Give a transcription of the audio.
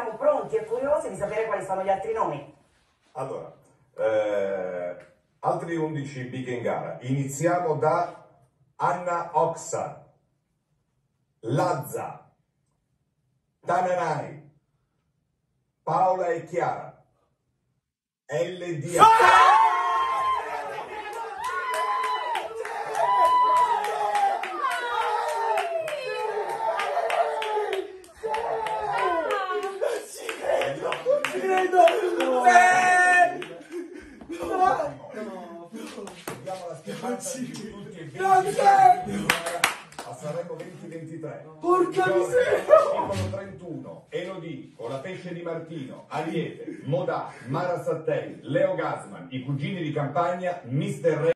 siamo pronti e curiosi di sapere quali sono gli altri nomi. Allora, eh, altri 11 big in gara. Iniziamo da Anna Oxa, Lazza, Tananai, Paola e Chiara, LDA. Abbiamo la schermata di tutti e 20 a Sanremo 2023. Porca miseria! Articolo 31, Elodie, con la pesce di Martino, Ariete, Modà, Mara Sattei, Leo Gasman, i cugini di campagna, Mister Re.